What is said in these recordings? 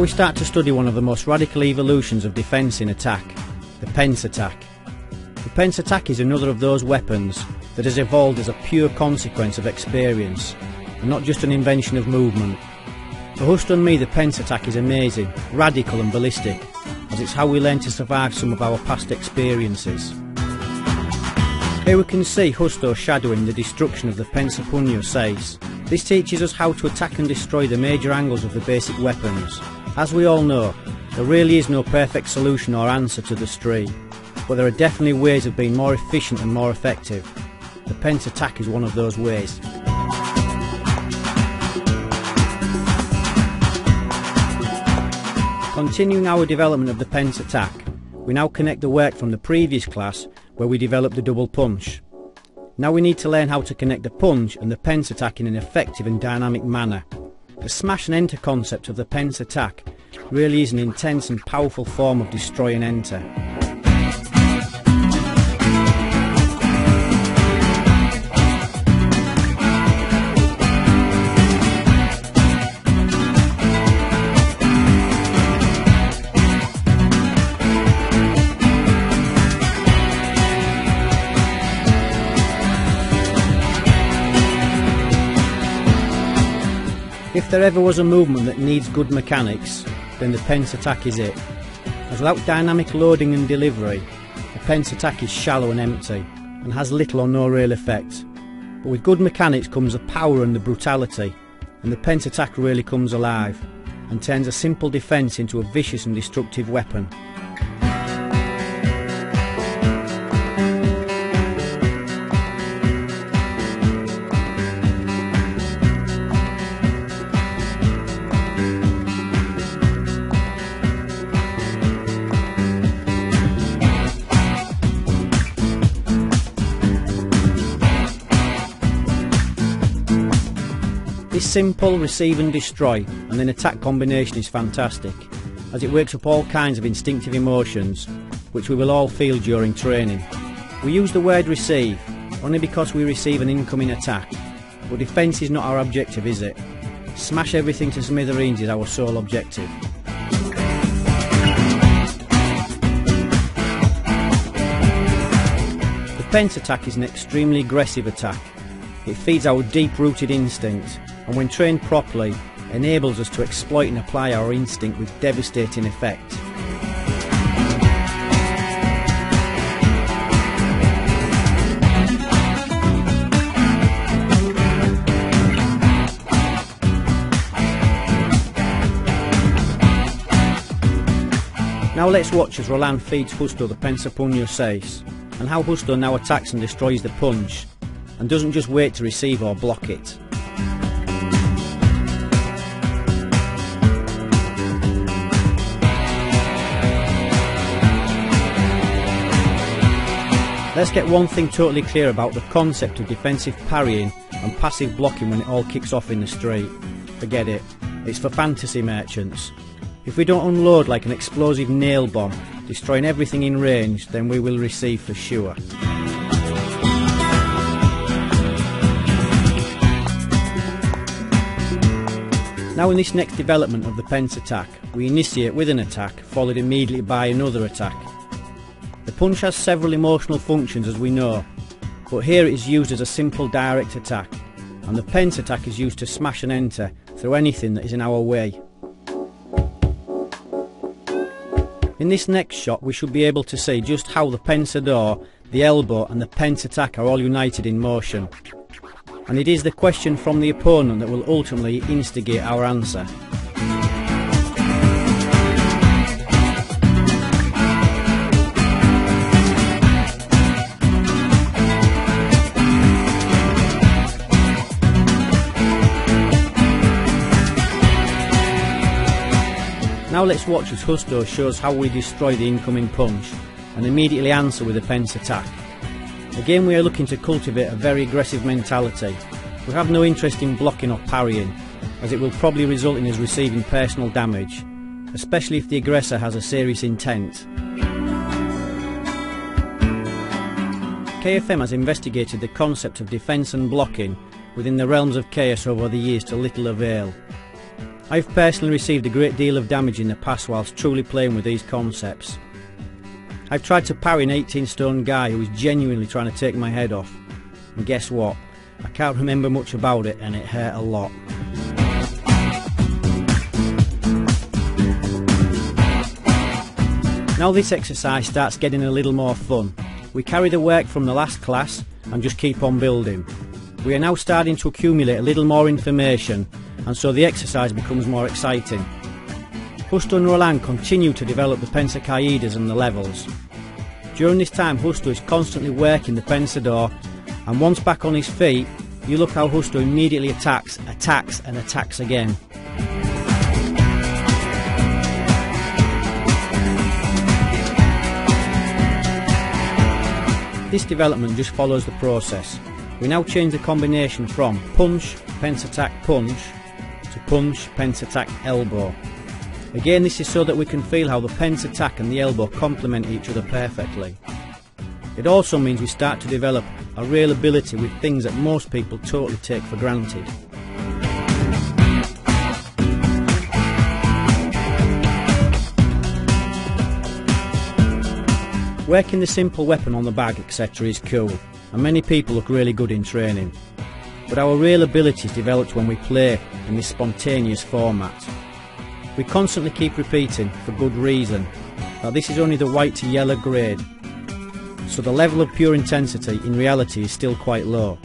Now we start to study one of the most radical evolutions of defence in attack, the Pence attack. The Pence attack is another of those weapons that has evolved as a pure consequence of experience, and not just an invention of movement. For Justo and me the Pence attack is amazing, radical and ballistic, as it's how we learn to survive some of our past experiences. Here we can see Justo shadowing the destruction of the Pensa Pugno Sais. This teaches us how to attack and destroy the major angles of the basic weapons. As we all know, there really is no perfect solution or answer to the STRE, but there are definitely ways of being more efficient and more effective. The Pence attack is one of those ways. Continuing our development of the Pence attack, we now connect the work from the previous class where we developed the double punch. Now we need to learn how to connect the punch and the Pence attack in an effective and dynamic manner. The smash and enter concept of the Pence attack really is an intense and powerful form of destroy and enter. If there ever was a movement that needs good mechanics, then the Pence attack is it. As without dynamic loading and delivery, the Pence attack is shallow and empty, and has little or no real effect. But with good mechanics comes the power and the brutality, and the Pence attack really comes alive, and turns a simple defence into a vicious and destructive weapon. Simple receive and destroy and then attack combination is fantastic, as it works up all kinds of instinctive emotions, which we will all feel during training. We use the word receive only because we receive an incoming attack, but defence is not our objective, is it? Smash everything to smithereens is our sole objective. The Pence attack is an extremely aggressive attack. It feeds our deep-rooted instinct and when trained properly enables us to exploit and apply our instinct with devastating effect. Now let's watch as Roland feeds Justo the Pensa Pugno Sais and how Justo now attacks and destroys the punch and doesn't just wait to receive or block it. Let's get one thing totally clear about the concept of defensive parrying and passive blocking when it all kicks off in the street. Forget it. It's for fantasy merchants. If we don't unload like an explosive nail bomb, destroying everything in range, then we will receive for sure. Now in this next development of the Pence attack, we initiate with an attack, followed immediately by another attack. The punch has several emotional functions as we know, but here it is used as a simple direct attack, and the Pence attack is used to smash and enter through anything that is in our way. In this next shot we should be able to see just how the pensador, the elbow and the Pence attack are all united in motion. And it is the question from the opponent that will ultimately instigate our answer. Now let's watch as Justo shows how we destroy the incoming punch and immediately answer with a Pence attack. Again we are looking to cultivate a very aggressive mentality. We have no interest in blocking or parrying, as it will probably result in us receiving personal damage, especially if the aggressor has a serious intent. KFM has investigated the concept of defence and blocking within the realms of chaos over the years to little avail. I've personally received a great deal of damage in the past whilst truly playing with these concepts. I've tried to parry an 18 stone guy who was genuinely trying to take my head off. And guess what? I can't remember much about it and it hurt a lot. Now this exercise starts getting a little more fun. We carry the work from the last class and just keep on building. We are now starting to accumulate a little more information and so the exercise becomes more exciting. Justo and Roland continue to develop the Pensacoidas and the levels. During this time Justo is constantly working the Pensador and once back on his feet you look how Justo immediately attacks, attacks and attacks again. This development just follows the process. We now change the combination from punch, pence attack punch punch, pence attack elbow. Again this is so that we can feel how the pence attack and the elbow complement each other perfectly. It also means we start to develop a real ability with things that most people totally take for granted. Working the simple weapon on the bag etc is cool and many people look really good in training. But our real ability is developed when we play in this spontaneous format. We constantly keep repeating, for good reason, that this is only the white to yellow grade, so the level of pure intensity in reality is still quite low.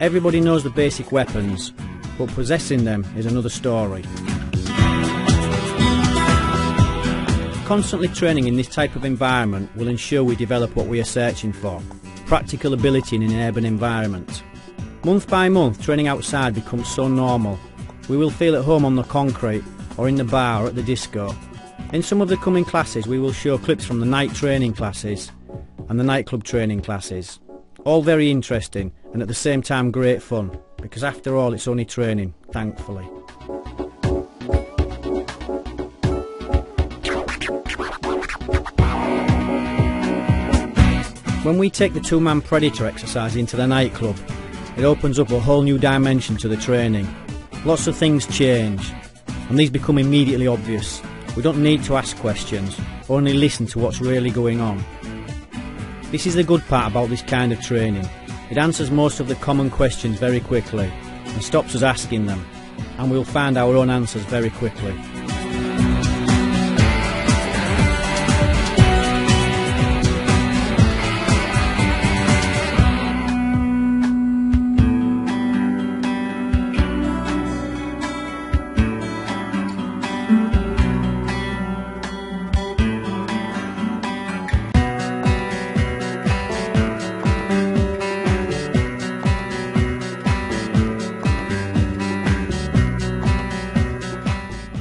Everybody knows the basic weapons, but possessing them is another story. Constantly training in this type of environment will ensure we develop what we are searching for, practical ability in an urban environment. Month by month, training outside becomes so normal. We will feel at home on the concrete, or in the bar, or at the disco. In some of the coming classes, we will show clips from the night training classes and the nightclub training classes. All very interesting, and at the same time great fun, because after all it's only training, thankfully. When we take the two-man predator exercise into the nightclub, it opens up a whole new dimension to the training. Lots of things change, and these become immediately obvious. We don't need to ask questions, only listen to what's really going on. This is the good part about this kind of training. It answers most of the common questions very quickly, and stops us asking them, and we'll find our own answers very quickly.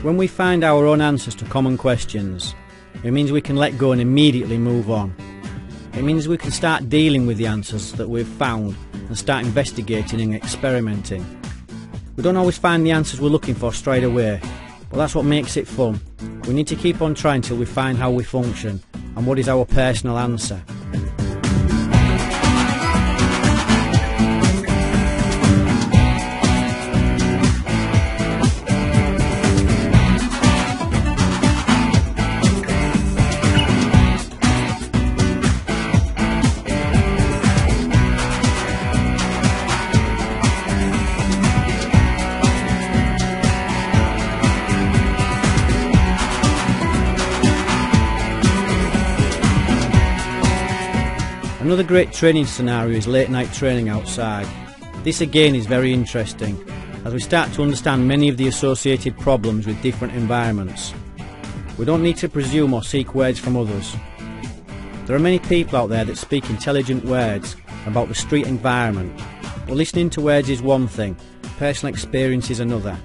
When we find our own answers to common questions, it means we can let go and immediately move on. It means we can start dealing with the answers that we've found and start investigating and experimenting. We don't always find the answers we're looking for straight away, but that's what makes it fun. We need to keep on trying till we find how we function and what is our personal answer. Another great training scenario is late night training outside. This again is very interesting as we start to understand many of the associated problems with different environments. We don't need to presume or seek words from others. There are many people out there that speak intelligent words about the street environment, but listening to words is one thing, personal experience is another.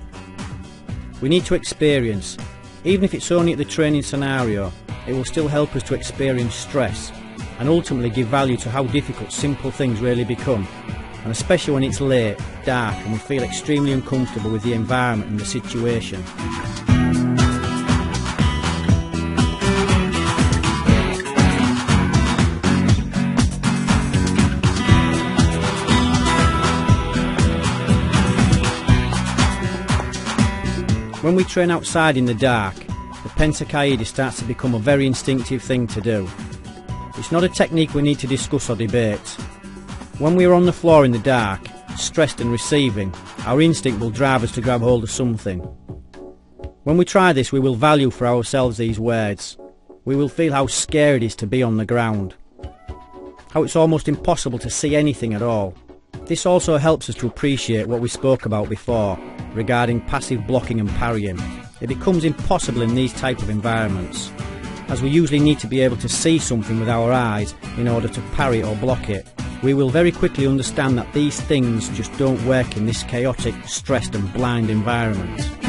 We need to experience, even if it's only at the training scenario, it will still help us to experience stress and ultimately give value to how difficult simple things really become, and especially when it's late, dark, and we feel extremely uncomfortable with the environment and the situation. When we train outside in the dark, the Pensakaide starts to become a very instinctive thing to do. It's not a technique we need to discuss or debate. When we are on the floor in the dark, stressed and receiving, our instinct will drive us to grab hold of something. When we try this we will value for ourselves these words. We will feel how scary it is to be on the ground. How it's almost impossible to see anything at all. This also helps us to appreciate what we spoke about before regarding passive blocking and parrying. It becomes impossible in these type of environments as we usually need to be able to see something with our eyes in order to parry or block it. We will very quickly understand that these things just don't work in this chaotic, stressed and blind environment.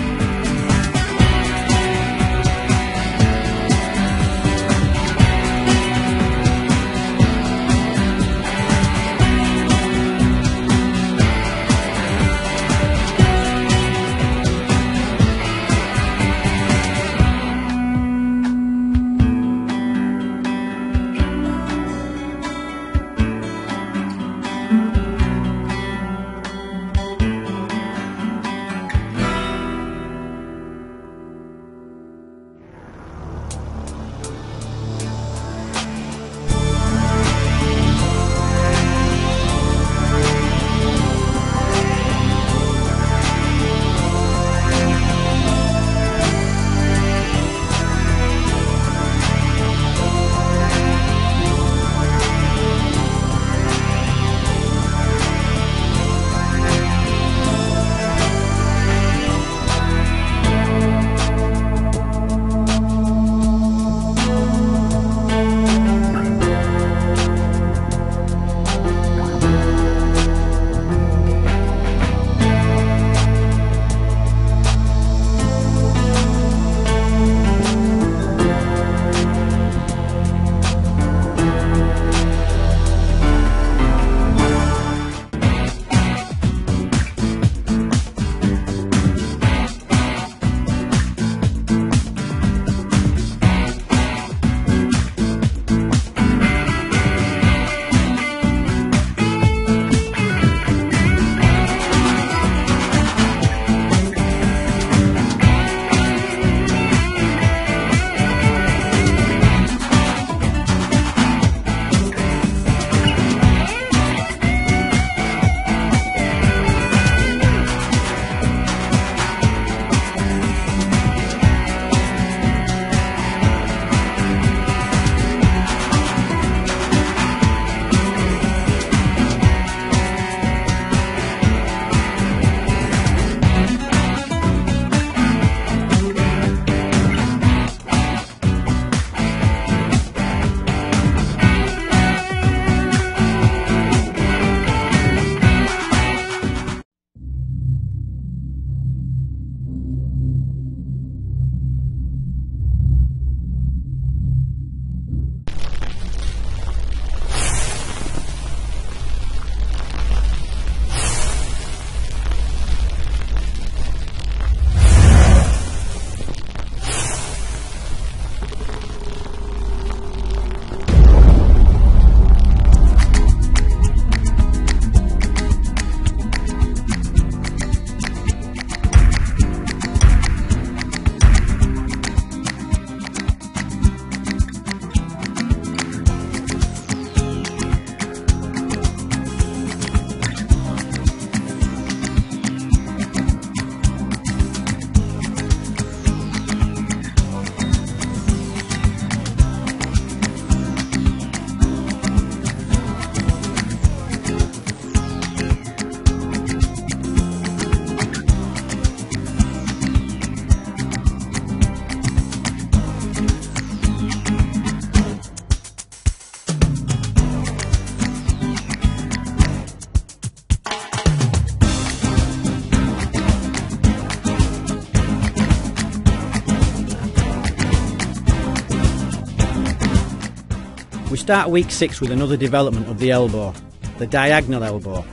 Start week 6 with another development of the elbow, the diagonal elbow.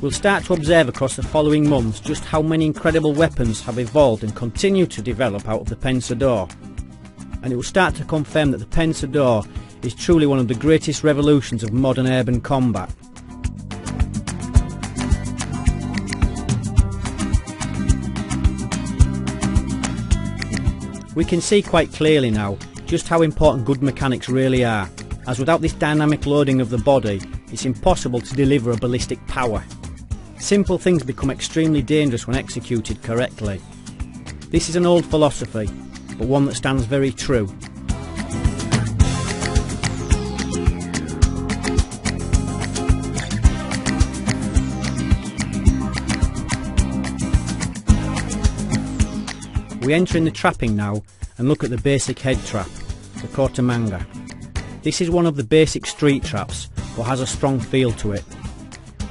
We'll start to observe across the following months just how many incredible weapons have evolved and continue to develop out of the Pensador. And it will start to confirm that the Pensador is truly one of the greatest revolutions of modern urban combat. We can see quite clearly now just how important good mechanics really are, as without this dynamic loading of the body, it's impossible to deliver a ballistic power. Simple things become extremely dangerous when executed correctly. This is an old philosophy, but one that stands very true. We enter in the trapping now and look at the basic head trap, the Cortamanga. This is one of the basic street traps, but has a strong feel to it.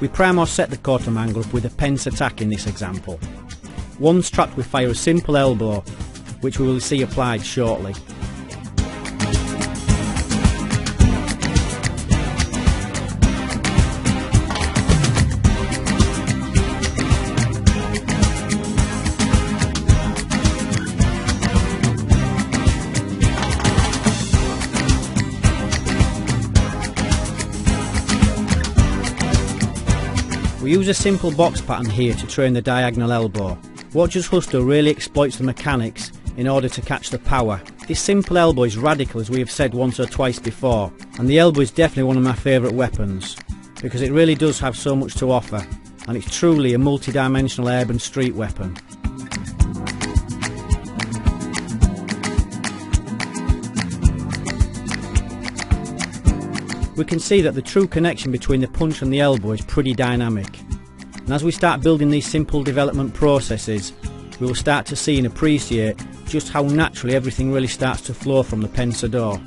We prime or set the Cortamanga up with a pence attack in this example. Once trapped we fire a simple elbow, which we will see applied shortly. We use a simple box pattern here to train the diagonal elbow. Watch as Justo really exploits the mechanics in order to catch the power. This simple elbow is radical as we have said once or twice before, and the elbow is definitely one of my favourite weapons, because it really does have so much to offer, and it's truly a multi-dimensional urban street weapon. We can see that the true connection between the punch and the elbow is pretty dynamic. And as we start building these simple development processes, we will start to see and appreciate just how naturally everything really starts to flow from the pensador.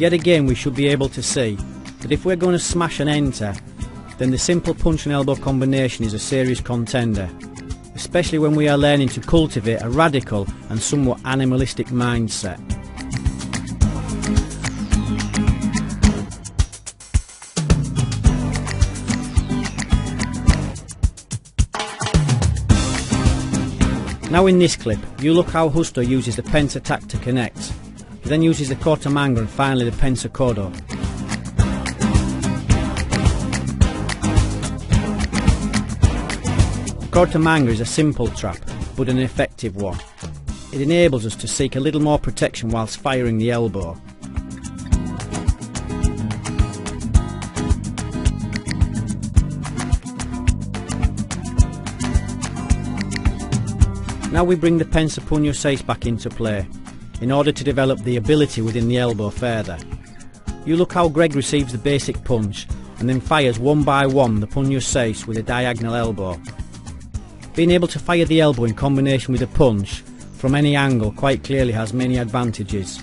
Yet again we should be able to see that if we're going to smash and enter, then the simple punch and elbow combination is a serious contender especially when we are learning to cultivate a radical and somewhat animalistic mindset. Now in this clip, you look how Justo uses the pence attack to connect. He then uses the cortamanga and finally the pensacodo. Cortamanga is a simple trap, but an effective one. It enables us to seek a little more protection whilst firing the elbow. Now we bring the Pensa Pugno 6 back into play, in order to develop the ability within the elbow further. You look how Greg receives the basic punch, and then fires one by one the Pugno 6 with a diagonal elbow, being able to fire the elbow in combination with a punch from any angle quite clearly has many advantages.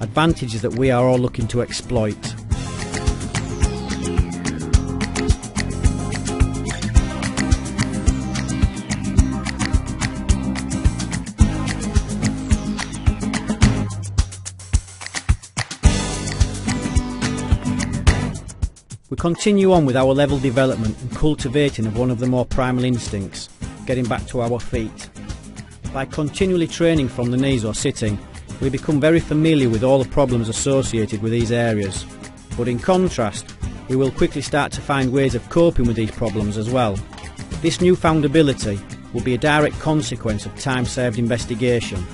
Advantages that we are all looking to exploit. We continue on with our level development and cultivating of one of the more primal instincts, getting back to our feet. By continually training from the knees or sitting, we become very familiar with all the problems associated with these areas. But in contrast, we will quickly start to find ways of coping with these problems as well. This newfound ability will be a direct consequence of time-saved investigation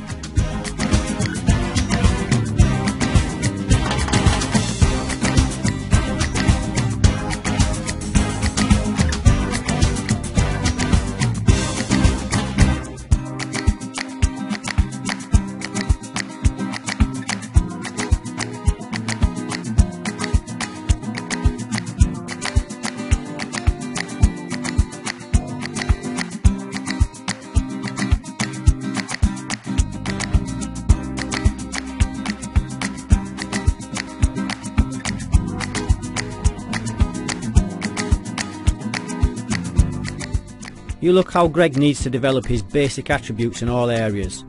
look how Greg needs to develop his basic attributes in all areas.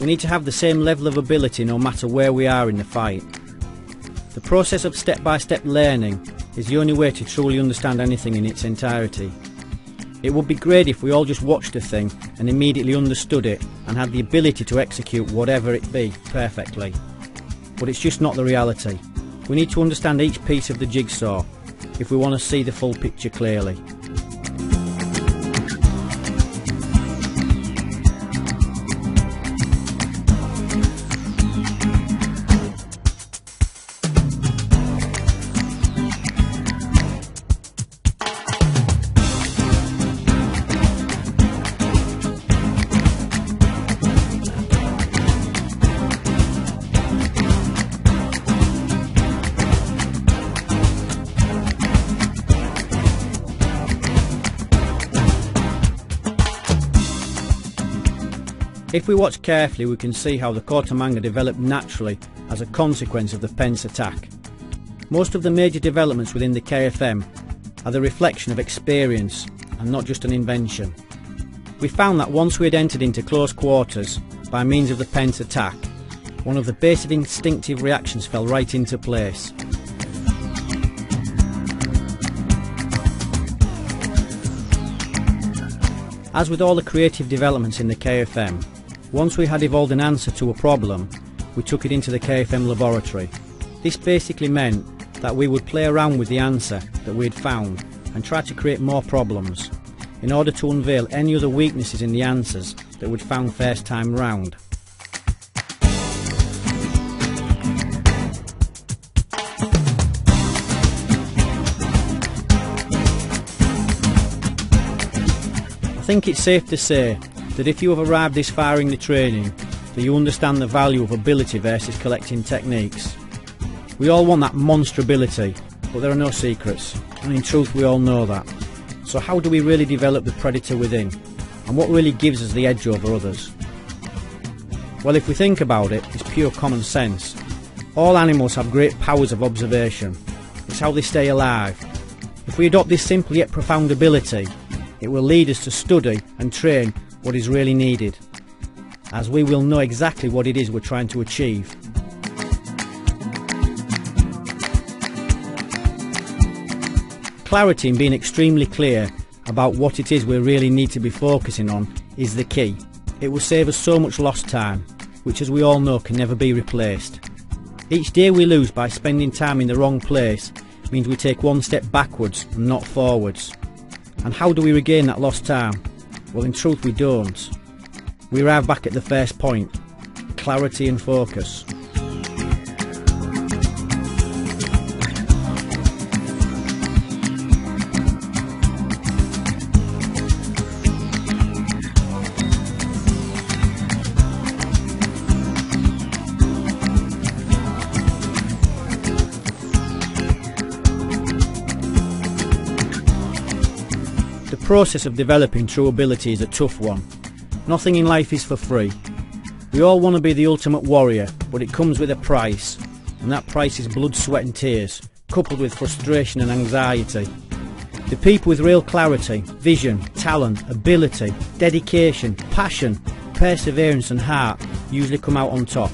We need to have the same level of ability no matter where we are in the fight. The process of step-by-step -step learning is the only way to truly understand anything in its entirety. It would be great if we all just watched a thing and immediately understood it and had the ability to execute whatever it be perfectly. But it's just not the reality. We need to understand each piece of the jigsaw if we want to see the full picture clearly. If we watch carefully we can see how the Cortamanga developed naturally as a consequence of the Pence attack. Most of the major developments within the KFM are the reflection of experience and not just an invention. We found that once we had entered into close quarters by means of the Pence attack, one of the basic instinctive reactions fell right into place. As with all the creative developments in the KFM, once we had evolved an answer to a problem, we took it into the KFM laboratory. This basically meant that we would play around with the answer that we had found and try to create more problems in order to unveil any other weaknesses in the answers that we'd found first time round. I think it's safe to say that if you have arrived this far in the training, that you understand the value of ability versus collecting techniques. We all want that monster ability, but there are no secrets, and in truth we all know that. So how do we really develop the predator within, and what really gives us the edge over others? Well, if we think about it, it's pure common sense. All animals have great powers of observation. It's how they stay alive. If we adopt this simple yet profound ability, it will lead us to study and train what is really needed, as we will know exactly what it is we're trying to achieve. Clarity and being extremely clear about what it is we really need to be focusing on is the key. It will save us so much lost time, which as we all know can never be replaced. Each day we lose by spending time in the wrong place means we take one step backwards and not forwards. And how do we regain that lost time? Well, in truth, we don't. We arrive back at the first point clarity and focus. Process of developing true ability is a tough one. Nothing in life is for free. We all want to be the ultimate warrior, but it comes with a price, and that price is blood, sweat and tears, coupled with frustration and anxiety. The people with real clarity, vision, talent, ability, dedication, passion, perseverance and heart usually come out on top.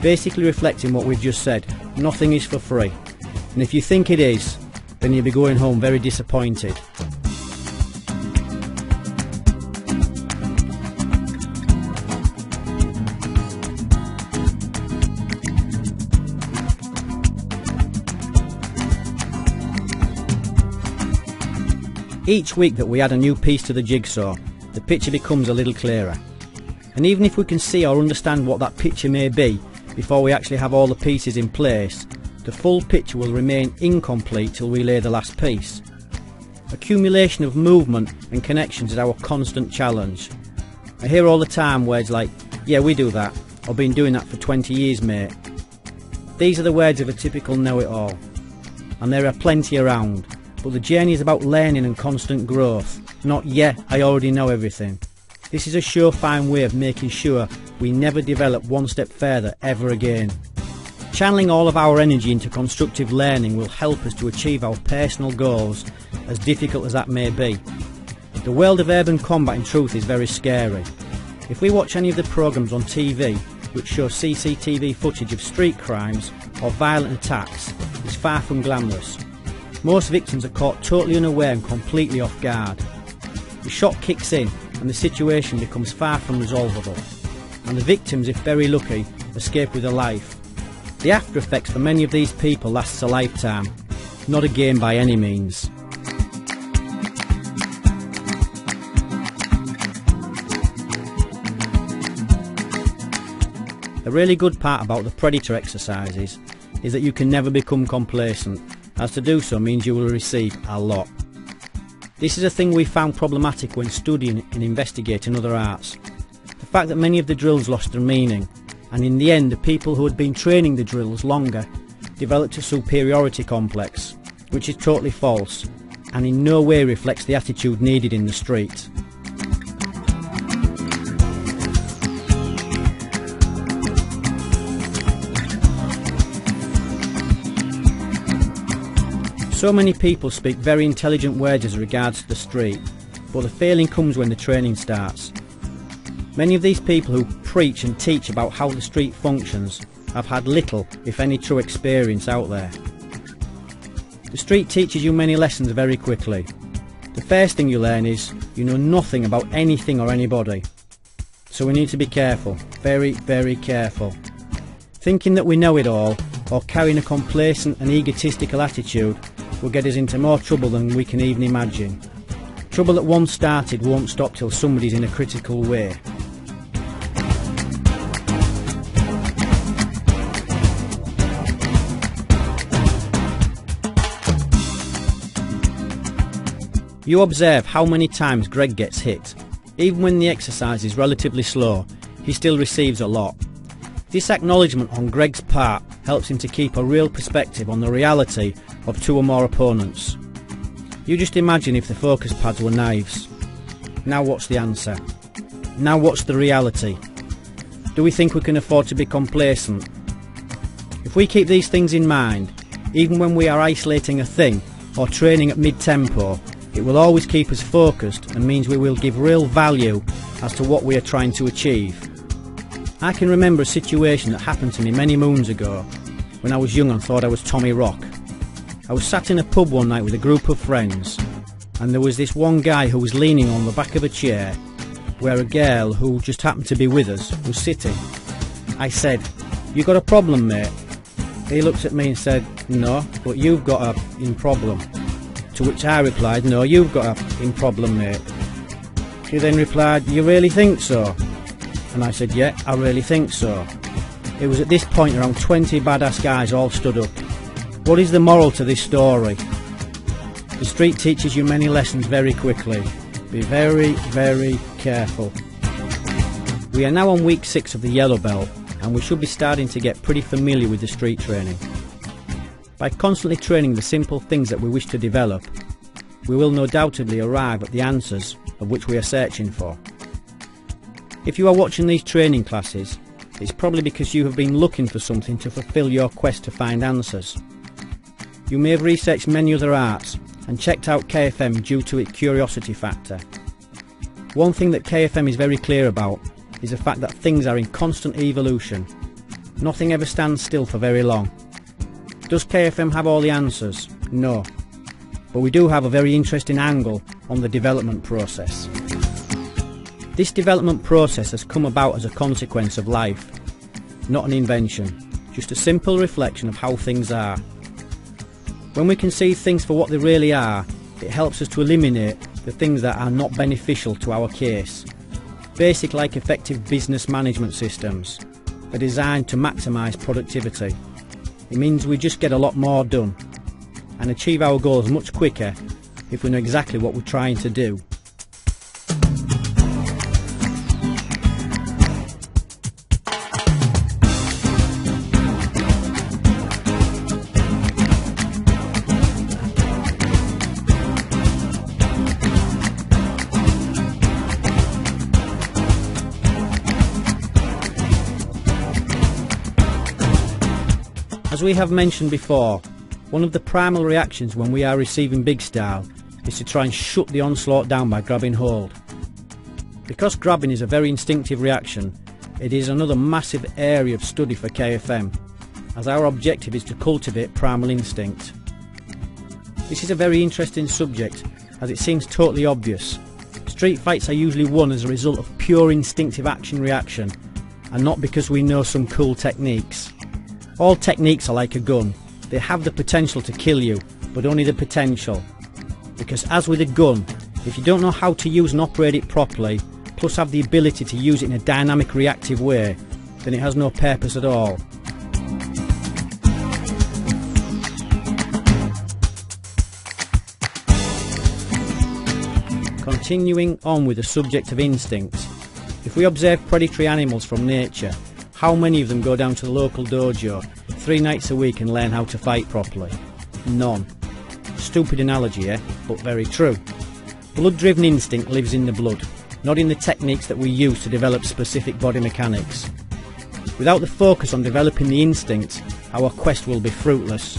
Basically reflecting what we've just said, nothing is for free. And if you think it is, then you'll be going home very disappointed. Each week that we add a new piece to the jigsaw, the picture becomes a little clearer. And even if we can see or understand what that picture may be before we actually have all the pieces in place, the full picture will remain incomplete till we lay the last piece. Accumulation of movement and connections is our constant challenge. I hear all the time words like, yeah we do that, or been doing that for 20 years mate. These are the words of a typical know-it-all, and there are plenty around, but the journey is about learning and constant growth, not yet I already know everything. This is a surefire way of making sure we never develop one step further ever again. Channeling all of our energy into constructive learning will help us to achieve our personal goals, as difficult as that may be. The world of urban combat in truth is very scary. If we watch any of the programmes on TV which show CCTV footage of street crimes or violent attacks, it's far from glamorous. Most victims are caught totally unaware and completely off guard. The shock kicks in and the situation becomes far from resolvable. And the victims, if very lucky, escape with a life. The after effects for many of these people lasts a lifetime. Not a game by any means. A really good part about the Predator exercises is that you can never become complacent as to do so means you will receive a lot. This is a thing we found problematic when studying and investigating other arts. The fact that many of the drills lost their meaning, and in the end the people who had been training the drills longer developed a superiority complex, which is totally false, and in no way reflects the attitude needed in the street. So many people speak very intelligent words as regards to the street, but the feeling comes when the training starts. Many of these people who preach and teach about how the street functions have had little, if any, true experience out there. The street teaches you many lessons very quickly. The first thing you learn is you know nothing about anything or anybody. So we need to be careful, very, very careful. Thinking that we know it all, or carrying a complacent and egotistical attitude, will get us into more trouble than we can even imagine. Trouble that once started won't stop till somebody's in a critical way. You observe how many times Greg gets hit. Even when the exercise is relatively slow, he still receives a lot. This acknowledgement on Greg's part helps him to keep a real perspective on the reality of two or more opponents. You just imagine if the focus pads were knives. Now what's the answer? Now what's the reality? Do we think we can afford to be complacent? If we keep these things in mind, even when we are isolating a thing or training at mid-tempo, it will always keep us focused and means we will give real value as to what we are trying to achieve. I can remember a situation that happened to me many moons ago when I was young and thought I was Tommy Rock. I was sat in a pub one night with a group of friends and there was this one guy who was leaning on the back of a chair where a girl who just happened to be with us was sitting. I said, you got a problem mate? He looked at me and said, no, but you've got a in problem. To which I replied, no, you've got a in problem, mate. She then replied, you really think so? And I said, yeah, I really think so. It was at this point around 20 badass guys all stood up. What is the moral to this story? The street teaches you many lessons very quickly. Be very, very careful. We are now on week 6 of the Yellow Belt and we should be starting to get pretty familiar with the street training. By constantly training the simple things that we wish to develop, we will no doubtedly arrive at the answers of which we are searching for. If you are watching these training classes, it's probably because you have been looking for something to fulfill your quest to find answers. You may have researched many other arts and checked out KFM due to its curiosity factor. One thing that KFM is very clear about is the fact that things are in constant evolution. Nothing ever stands still for very long. Does KFM have all the answers? No. But we do have a very interesting angle on the development process. This development process has come about as a consequence of life, not an invention, just a simple reflection of how things are. When we can see things for what they really are, it helps us to eliminate the things that are not beneficial to our case. Basic like effective business management systems are designed to maximise productivity. It means we just get a lot more done and achieve our goals much quicker if we know exactly what we're trying to do. We have mentioned before, one of the primal reactions when we are receiving big style is to try and shut the onslaught down by grabbing hold. Because grabbing is a very instinctive reaction, it is another massive area of study for KFM, as our objective is to cultivate primal instinct. This is a very interesting subject, as it seems totally obvious. Street fights are usually won as a result of pure instinctive action reaction, and not because we know some cool techniques. All techniques are like a gun. They have the potential to kill you, but only the potential. Because as with a gun, if you don't know how to use and operate it properly, plus have the ability to use it in a dynamic reactive way, then it has no purpose at all. Continuing on with the subject of instinct, if we observe predatory animals from nature, how many of them go down to the local dojo three nights a week and learn how to fight properly? None. Stupid analogy, eh? But very true. Blood driven instinct lives in the blood, not in the techniques that we use to develop specific body mechanics. Without the focus on developing the instinct, our quest will be fruitless.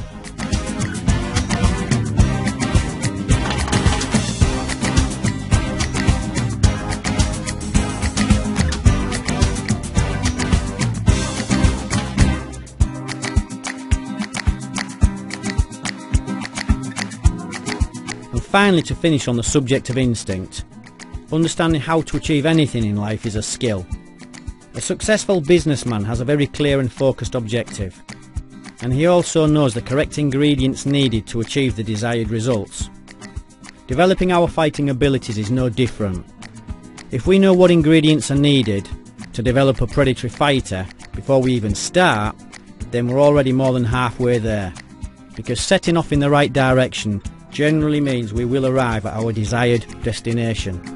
Finally, to finish on the subject of instinct, understanding how to achieve anything in life is a skill. A successful businessman has a very clear and focused objective, and he also knows the correct ingredients needed to achieve the desired results. Developing our fighting abilities is no different. If we know what ingredients are needed to develop a predatory fighter before we even start, then we're already more than halfway there. Because setting off in the right direction generally means we will arrive at our desired destination.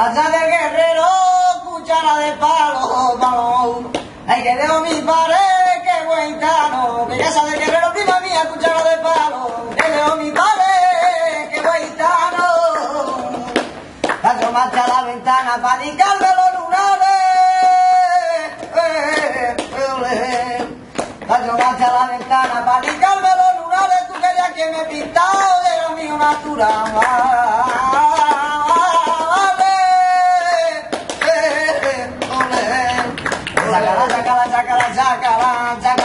Casa de guerrero, cuchara de palo, balón. Ay, que dejo mi pared, qué buen cano. Que casa de guerrero, prima mía, cuchara de palo. Que dejo mi pared, qué buen cano. Cuatro marcha la ventana para indicarme los lunares. Cuatro marcha la ventana para indicarme los lunares. Tú querías que me pintado de lo mío natural. জাগারা জাগারা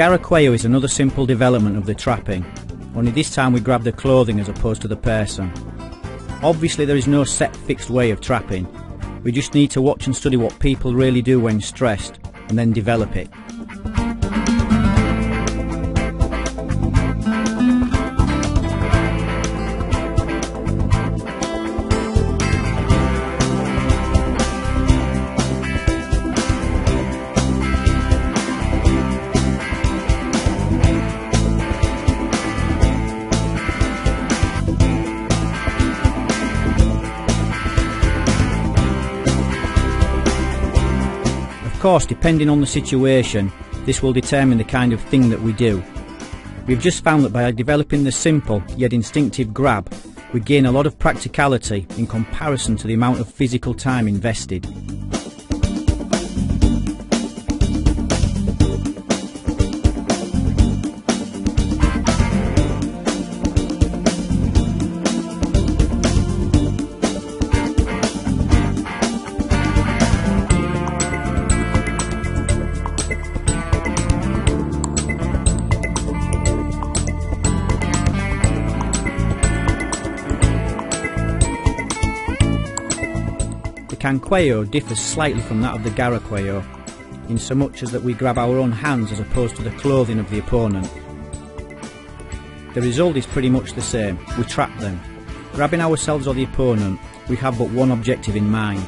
Garaqueo is another simple development of the trapping, only this time we grab the clothing as opposed to the person. Obviously there is no set fixed way of trapping, we just need to watch and study what people really do when stressed and then develop it. Course, depending on the situation, this will determine the kind of thing that we do. We've just found that by developing the simple yet instinctive grab, we gain a lot of practicality in comparison to the amount of physical time invested. Canqueo differs slightly from that of the Garaqueo, in so much as that we grab our own hands as opposed to the clothing of the opponent. The result is pretty much the same, we trap them. Grabbing ourselves or the opponent, we have but one objective in mind,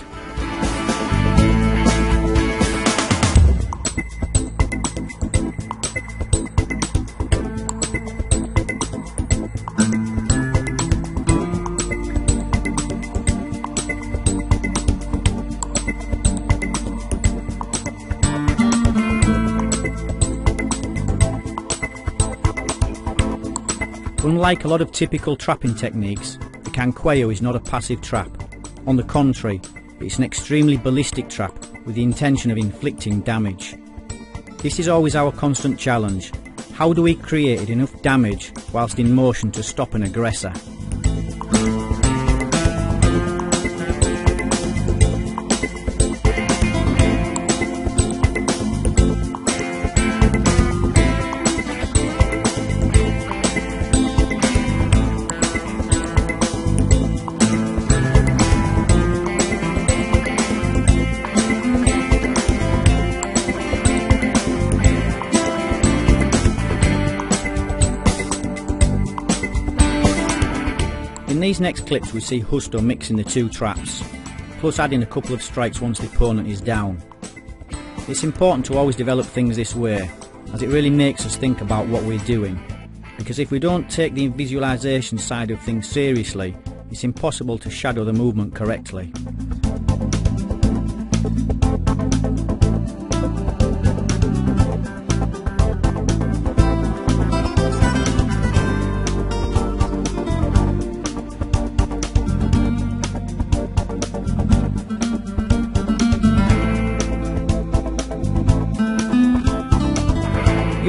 Unlike a lot of typical trapping techniques, the Canqueo is not a passive trap. On the contrary, it's an extremely ballistic trap with the intention of inflicting damage. This is always our constant challenge. How do we create enough damage whilst in motion to stop an aggressor? These next clips we see Justo mixing the two traps, plus adding a couple of strikes once the opponent is down. It's important to always develop things this way, as it really makes us think about what we're doing, because if we don't take the visualization side of things seriously, it's impossible to shadow the movement correctly.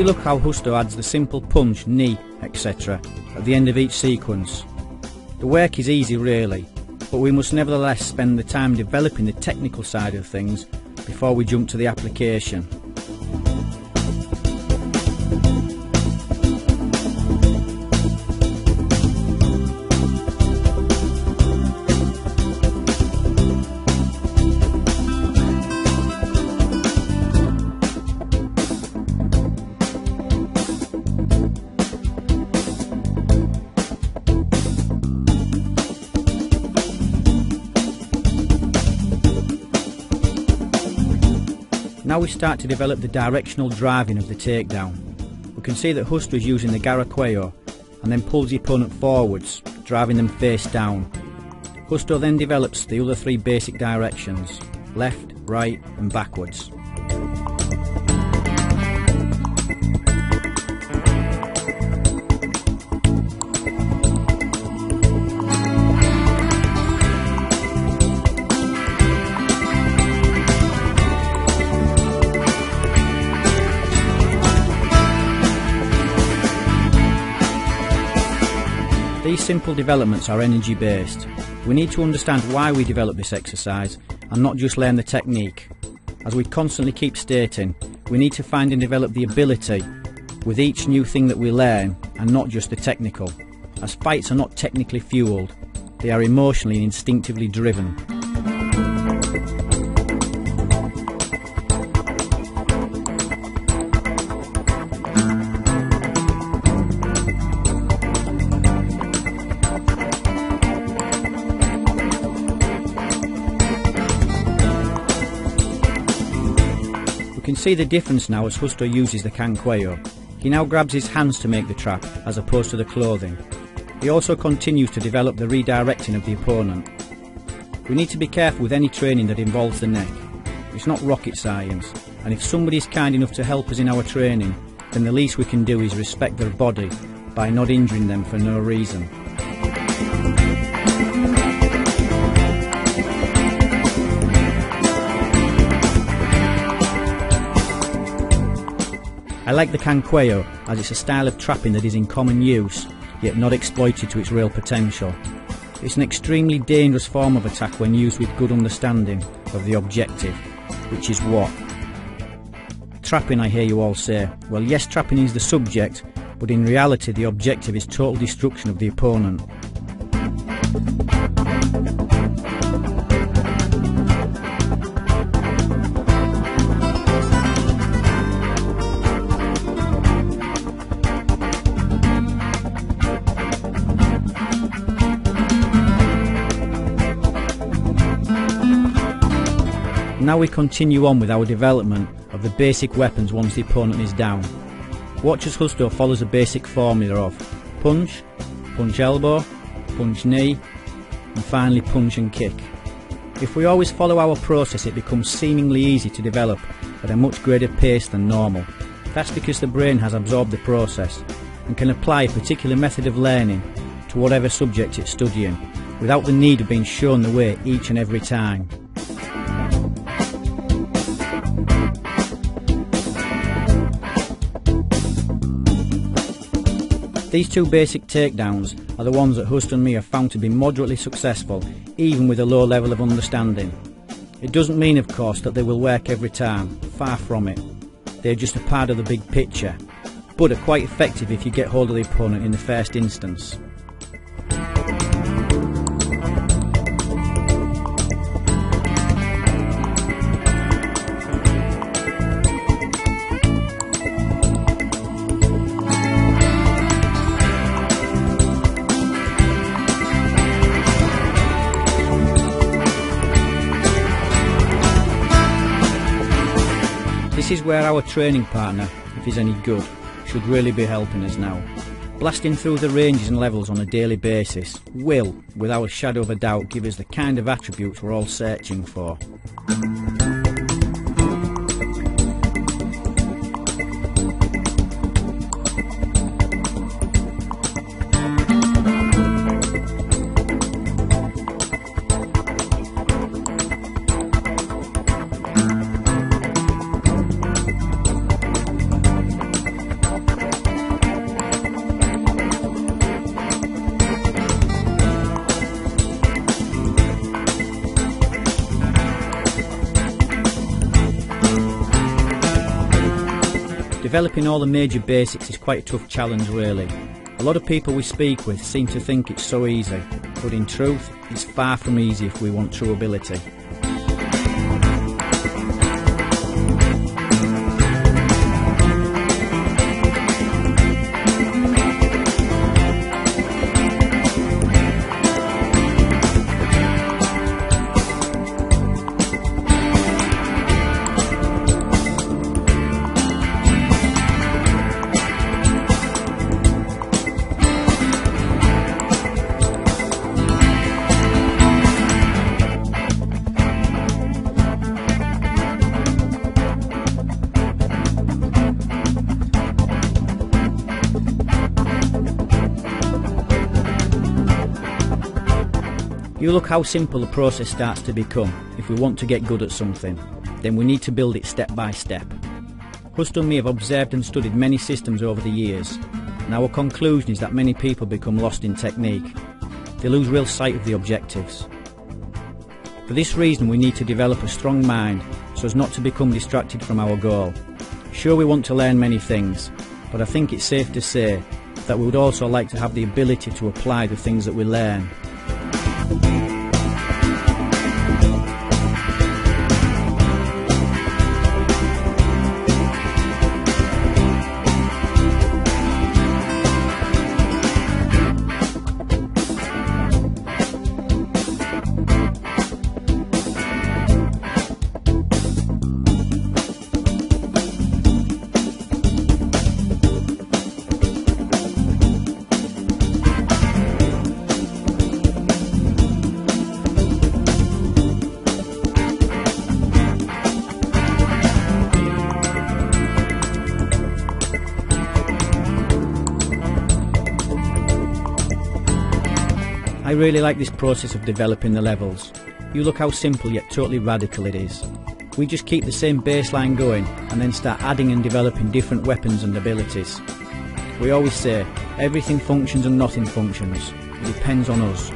Look how Justo adds the simple punch, knee, etc. at the end of each sequence. The work is easy really, but we must nevertheless spend the time developing the technical side of things before we jump to the application. Start to develop the directional driving of the takedown. We can see that Justo is using the Garaqueo and then pulls the opponent forwards, driving them face down. Justo then develops the other three basic directions, left, right and backwards. Simple developments are energy based. We need to understand why we develop this exercise and not just learn the technique. As we constantly keep stating, we need to find and develop the ability with each new thing that we learn and not just the technical, as fights are not technically fueled, they are emotionally and instinctively driven. See the difference now as Justo uses the Cancuello. He now grabs his hands to make the trap, as opposed to the clothing. He also continues to develop the redirecting of the opponent. We need to be careful with any training that involves the neck. It's not rocket science, and if somebody is kind enough to help us in our training, then the least we can do is respect their body by not injuring them for no reason. Like the Cancuello as it's a style of trapping that is in common use, yet not exploited to its real potential. It's an extremely dangerous form of attack when used with good understanding of the objective, which is what? Trapping, I hear you all say. Well, yes, trapping is the subject, but in reality, the objective is total destruction of the opponent. Now we continue on with our development of the basic weapons once the opponent is down. Watch as Justo follows a basic formula of punch, punch elbow, punch knee, and finally punch and kick. If we always follow our process it becomes seemingly easy to develop at a much greater pace than normal. That's because the brain has absorbed the process and can apply a particular method of learning to whatever subject it's studying without the need of being shown the way each and every time. These two basic takedowns are the ones that Justo and me have found to be moderately successful, even with a low level of understanding. It doesn't mean, of course, that they will work every time, far from it. They're just a part of the big picture, but are quite effective if you get hold of the opponent in the first instance. Where our training partner, if he's any good, should really be helping us now. Blasting through the ranges and levels on a daily basis will, without a shadow of a doubt, give us the kind of attributes we're all searching for. Developing all the major basics is quite a tough challenge really. A lot of people we speak with seem to think it's so easy, but in truth, it's far from easy if we want true ability. Look how simple the process starts to become if we want to get good at something. Then we need to build it step by step. Justo and me have observed and studied many systems over the years, and our conclusion is that many people become lost in technique. They lose real sight of the objectives. For this reason we need to develop a strong mind so as not to become distracted from our goal. Sure we want to learn many things, but I think it's safe to say that we would also like to have the ability to apply the things that we learn. Really like this process of developing the levels. You look how simple yet totally radical it is. We just keep the same baseline going and then start adding and developing different weapons and abilities. We always say, everything functions and nothing functions. It depends on us.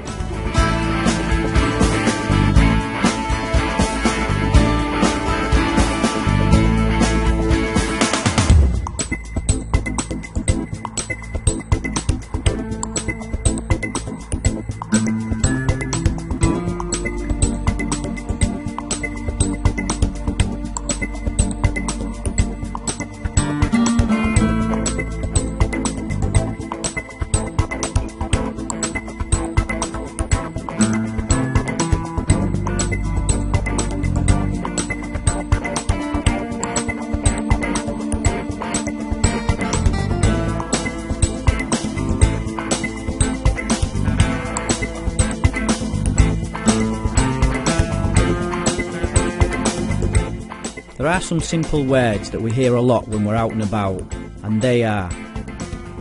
Some simple words that we hear a lot when we're out and about, and they are,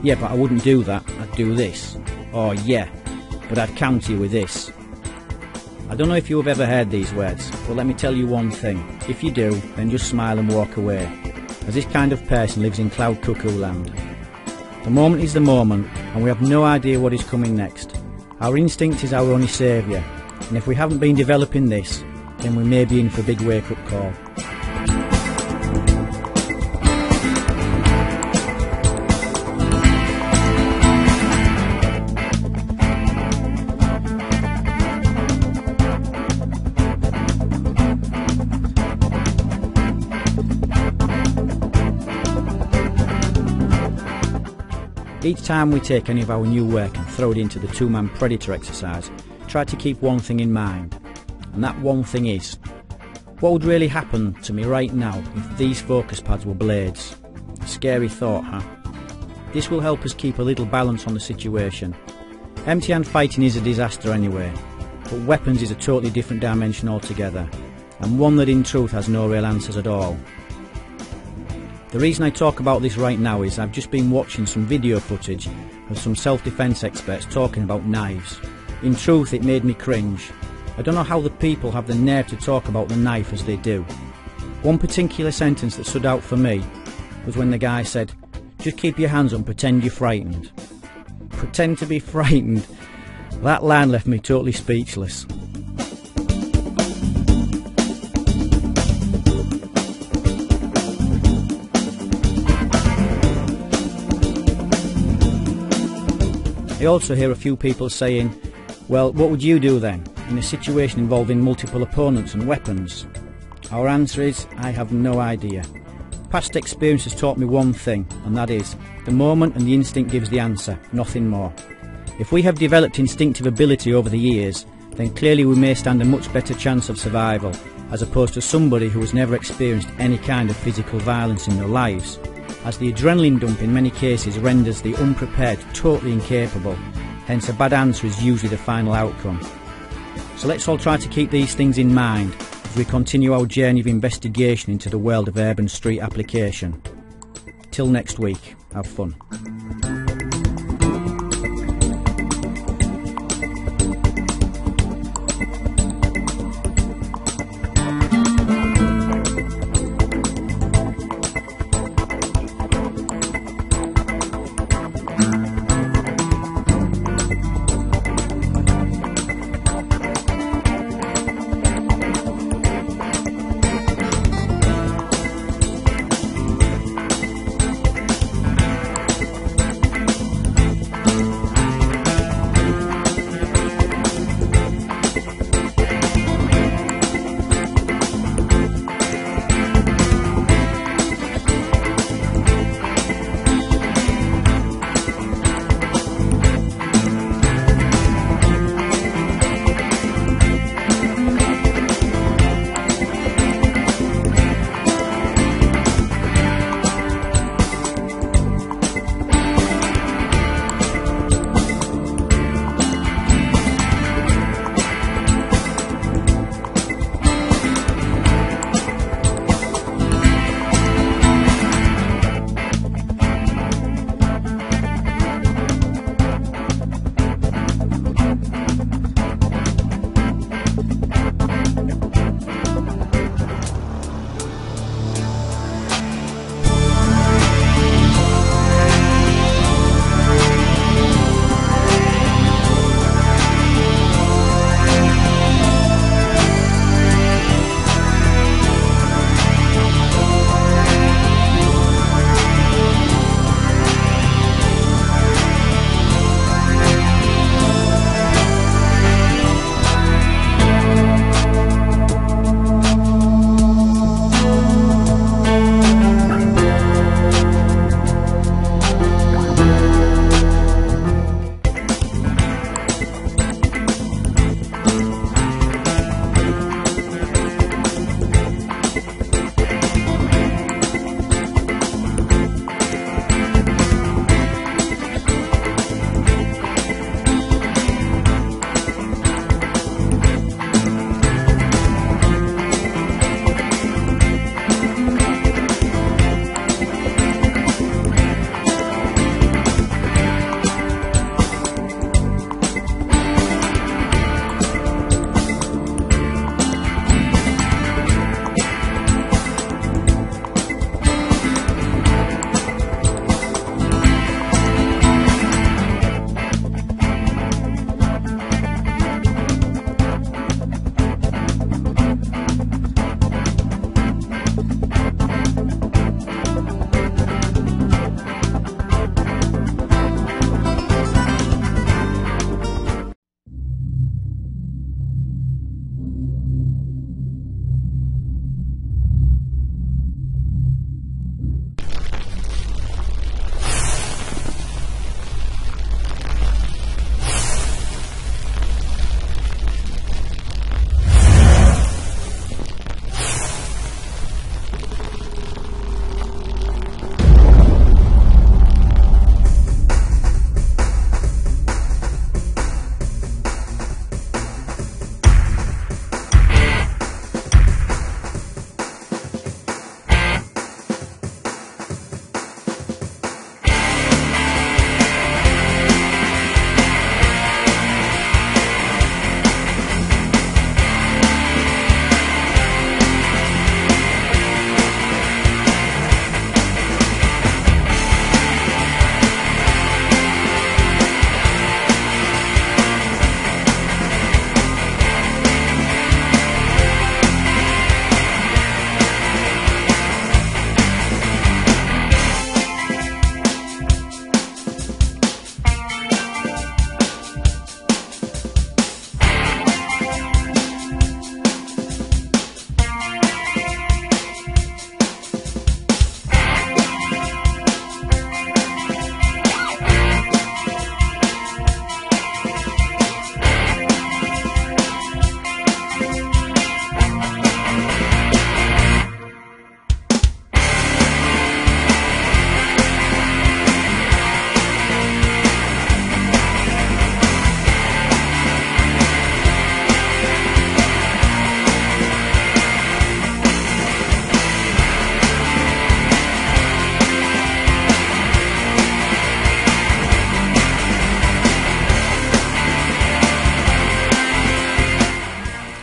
yeah, but I wouldn't do that, I'd do this. Or, yeah, but I'd counter you with this. I don't know if you have ever heard these words, but let me tell you one thing. If you do, then just smile and walk away, as this kind of person lives in cloud cuckoo land. The moment is the moment, and we have no idea what is coming next. Our instinct is our only saviour, and if we haven't been developing this, then we may be in for a big wake up call. Each time we take any of our new work and throw it into the two-man predator exercise, try to keep one thing in mind. And that one thing is, what would really happen to me right now if these focus pads were blades? Scary thought, huh? This will help us keep a little balance on the situation. Empty-hand fighting is a disaster anyway, but weapons is a totally different dimension altogether, and one that in truth has no real answers at all. The reason I talk about this right now is I've just been watching some video footage of some self-defense experts talking about knives. In truth it made me cringe. I don't know how the people have the nerve to talk about the knife as they do. One particular sentence that stood out for me was when the guy said, just keep your hands on pretend you're frightened. Pretend to be frightened. That line left me totally speechless. I also hear a few people saying, well, what would you do then, in a situation involving multiple opponents and weapons? Our answer is, I have no idea. Past experience has taught me one thing, and that is, the moment and the instinct gives the answer, nothing more. If we have developed instinctive ability over the years, then clearly we may stand a much better chance of survival, as opposed to somebody who has never experienced any kind of physical violence in their lives as the adrenaline dump in many cases renders the unprepared totally incapable, hence a bad answer is usually the final outcome. So let's all try to keep these things in mind as we continue our journey of investigation into the world of urban street application. Till next week, have fun.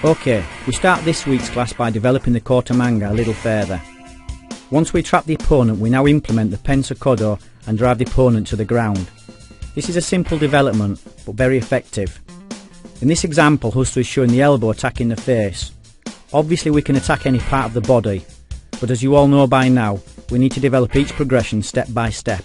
Okay, we start this week's class by developing the Cortamanga a little further. Once we trap the opponent, we now implement the Pensa Kodo and drive the opponent to the ground. This is a simple development, but very effective. In this example, Justo is showing the elbow attacking the face. Obviously we can attack any part of the body, but as you all know by now, we need to develop each progression step by step.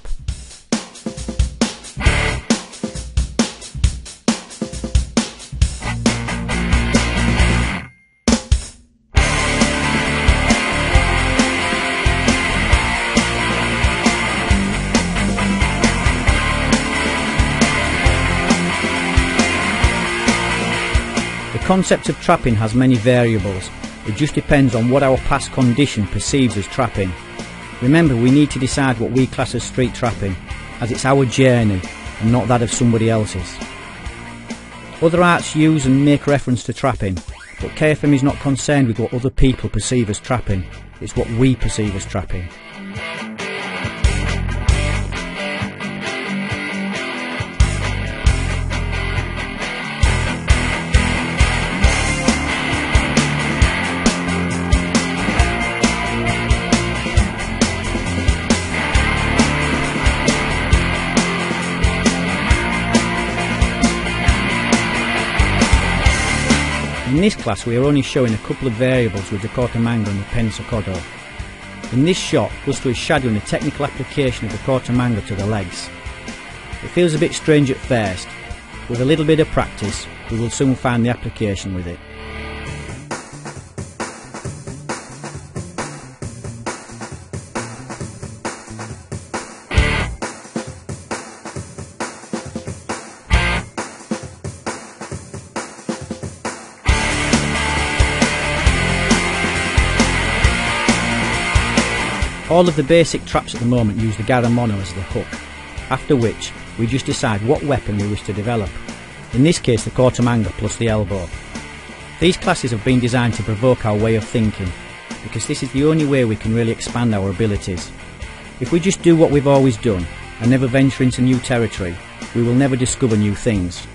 Concept of trapping has many variables. It just depends on what our past condition perceives as trapping. Remember, we need to decide what we class as street trapping, as it's our journey and not that of somebody else's. Other arts use and make reference to trapping, but KFM is not concerned with what other people perceive as trapping, it's what we perceive as trapping. In this class we are only showing a couple of variables with the Cortamanga and the Pensa Kodo. In this shot, Justo is shadowing the technical application of the Cortamanga to the legs. It feels a bit strange at first, with a little bit of practice we will soon find the application with it. All of the basic traps at the moment use the Garamono as the hook, after which we just decide what weapon we wish to develop. In this case the Cortamanga plus the elbow. These classes have been designed to provoke our way of thinking, because this is the only way we can really expand our abilities. If we just do what we've always done and never venture into new territory, we will never discover new things.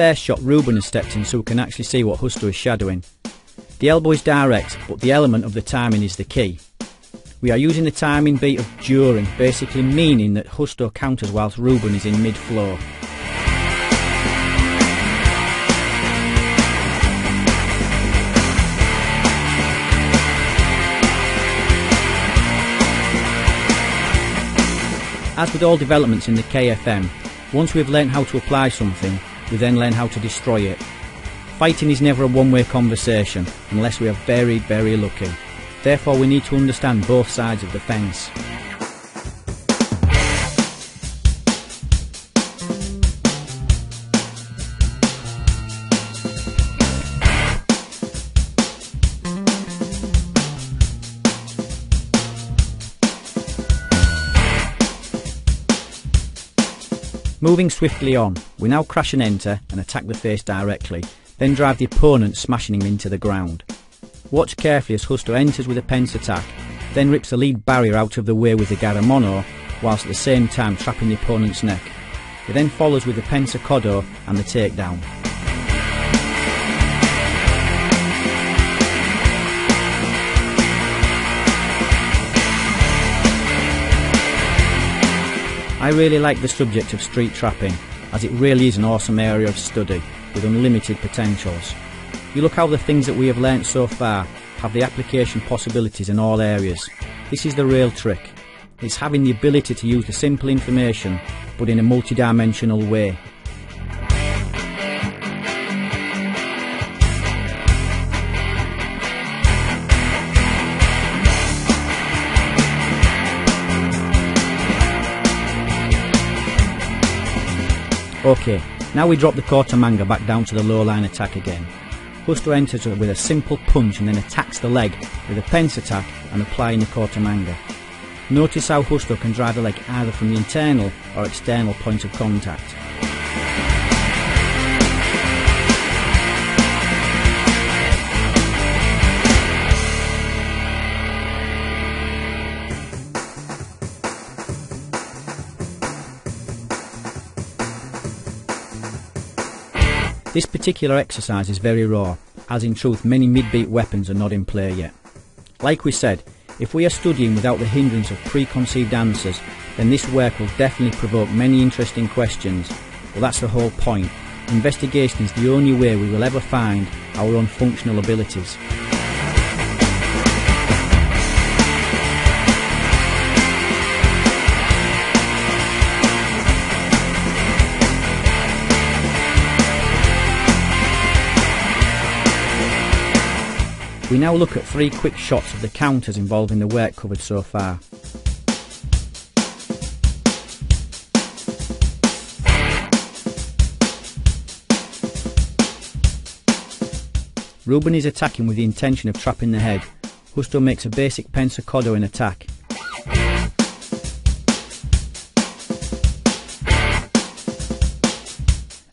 First shot Ruben has stepped in so we can actually see what Justo is shadowing. The elbow is direct but the element of the timing is the key. We are using the timing beat of during, basically meaning that Justo counters whilst Ruben is in mid-flow. As with all developments in the KFM, once we have learnt how to apply something, we then learn how to destroy it. Fighting is never a one-way conversation unless we are very, very lucky. Therefore we need to understand both sides of the fence. Moving swiftly on, we now crash and enter and attack the face directly, then drive the opponent smashing him into the ground. Watch carefully as Justo enters with a pence attack, then rips the lead barrier out of the way with the Garamono, whilst at the same time trapping the opponent's neck. He then follows with the Pensa Kodo and the takedown. I really like the subject of street trapping, as it really is an awesome area of study with unlimited potentials. You look how the things that we have learnt so far have the application possibilities in all areas. This is the real trick. It's having the ability to use the simple information but in a multi-dimensional way. Okay, now we drop the Kota back down to the low line attack again. Justo enters with a simple punch and then attacks the leg with a pence attack and applying the Kota Notice how Justo can drive the leg either from the internal or external point of contact. This particular exercise is very raw, as in truth many mid-beat weapons are not in play yet. Like we said, if we are studying without the hindrance of preconceived answers, then this work will definitely provoke many interesting questions. Well that's the whole point. Investigation is the only way we will ever find our own functional abilities. We now look at three quick shots of the counters involving the work covered so far. Ruben is attacking with the intention of trapping the head. Justo makes a basic pensa codo in attack.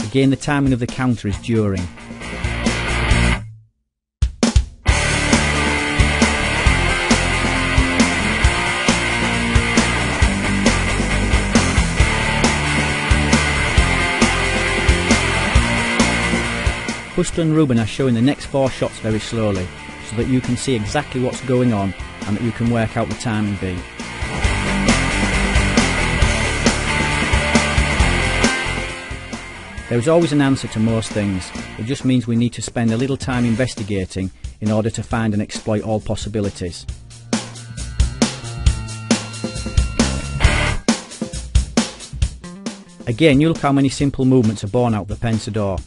Again the timing of the counter is during. Justo and Ruben are showing the next four shots very slowly, so that you can see exactly what's going on and that you can work out the timing beat. There is always an answer to most things, it just means we need to spend a little time investigating in order to find and exploit all possibilities. Again, you look how many simple movements are born out of the pensador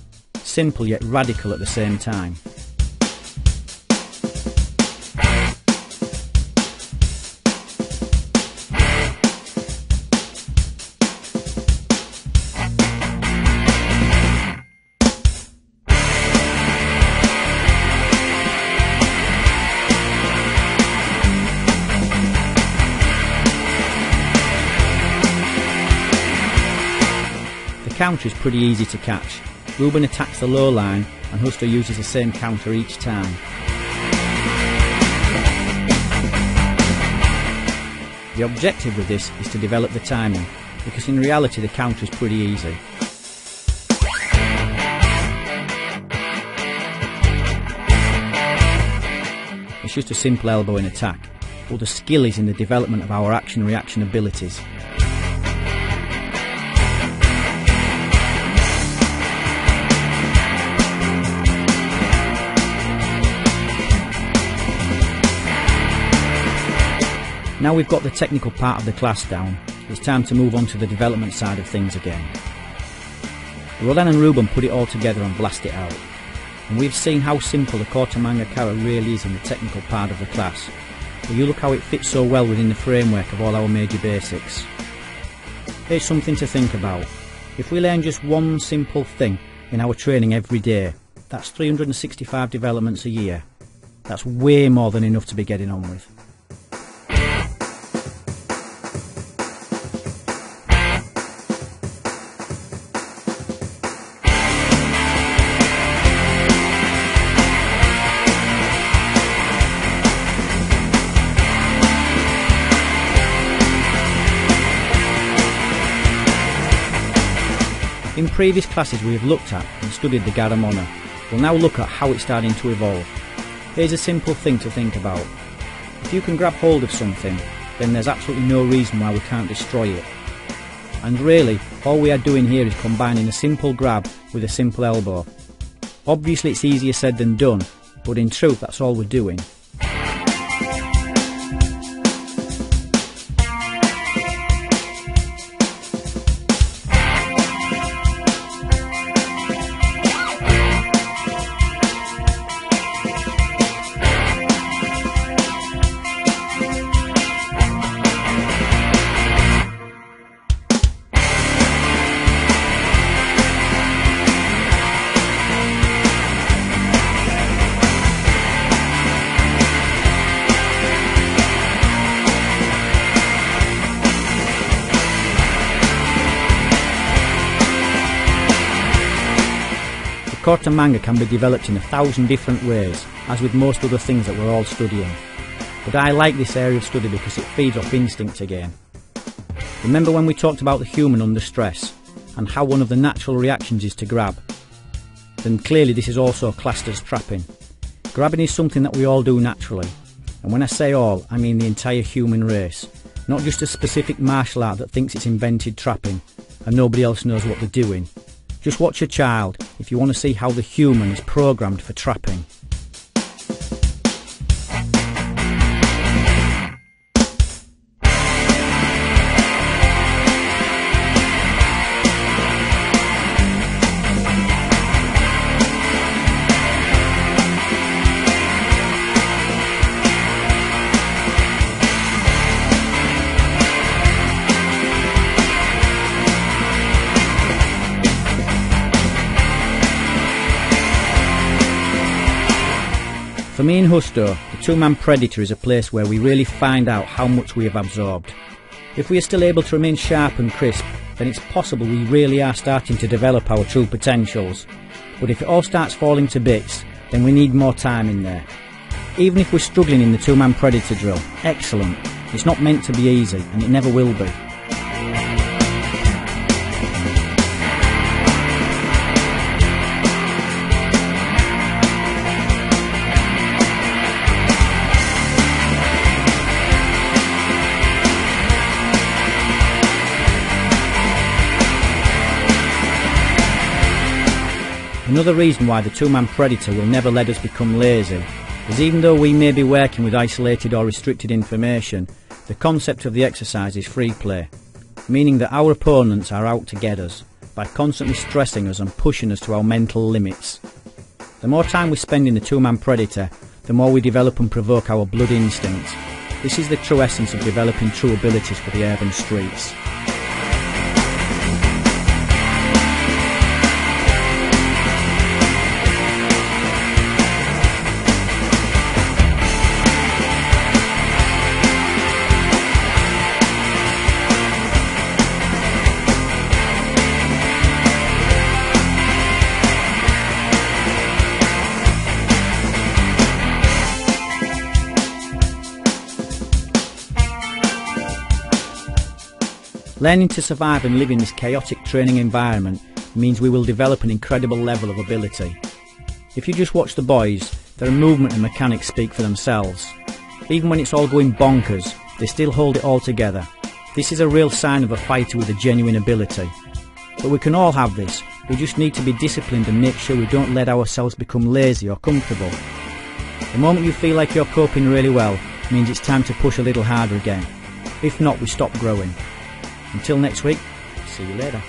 simple yet radical at the same time. The counter is pretty easy to catch. Ruben attacks the low line and Justo uses the same counter each time. The objective with this is to develop the timing, because in reality the counter is pretty easy. It's just a simple elbow in attack, but the skill is in the development of our action-reaction abilities. Now we've got the technical part of the class down, it's time to move on to the development side of things again. Rodan and Ruben put it all together and blast it out. And we've seen how simple the Cortamanga Cara really is in the technical part of the class. But you look how it fits so well within the framework of all our major basics. Here's something to think about. If we learn just one simple thing in our training every day, that's 365 developments a year. That's way more than enough to be getting on with. In previous classes we have looked at and studied the Garamona. We'll now look at how it's starting to evolve. Here's a simple thing to think about. If you can grab hold of something, then there's absolutely no reason why we can't destroy it. And really, all we are doing here is combining a simple grab with a simple elbow. Obviously it's easier said than done, but in truth that's all we're doing. Manga can be developed in a thousand different ways, as with most other things that we're all studying. But I like this area of study because it feeds off instinct again. Remember when we talked about the human under stress, and how one of the natural reactions is to grab? then clearly this is also classed as trapping. Grabbing is something that we all do naturally. And when I say all, I mean the entire human race. Not just a specific martial art that thinks it's invented trapping and nobody else knows what they're doing. Just watch a child if you want to see how the human is programmed for trapping. For me in Justo, the two-man predator is a place where we really find out how much we have absorbed. If we are still able to remain sharp and crisp, then it's possible we really are starting to develop our true potentials. But if it all starts falling to bits, then we need more time in there. Even if we're struggling in the two-man predator drill, excellent. It's not meant to be easy, and it never will be. Another reason why the two-man predator will never let us become lazy is even though we may be working with isolated or restricted information, the concept of the exercise is free play, meaning that our opponents are out to get us by constantly stressing us and pushing us to our mental limits. The more time we spend in the two-man predator, the more we develop and provoke our blood instincts. This is the true essence of developing true abilities for the urban streets. Learning to survive and live in this chaotic training environment means we will develop an incredible level of ability. If you just watch the boys, their movement and mechanics speak for themselves. Even when it's all going bonkers, they still hold it all together. This is a real sign of a fighter with a genuine ability. But we can all have this, we just need to be disciplined and make sure we don't let ourselves become lazy or comfortable. The moment you feel like you're coping really well means it's time to push a little harder again. If not, we stop growing. Until next week, see you later.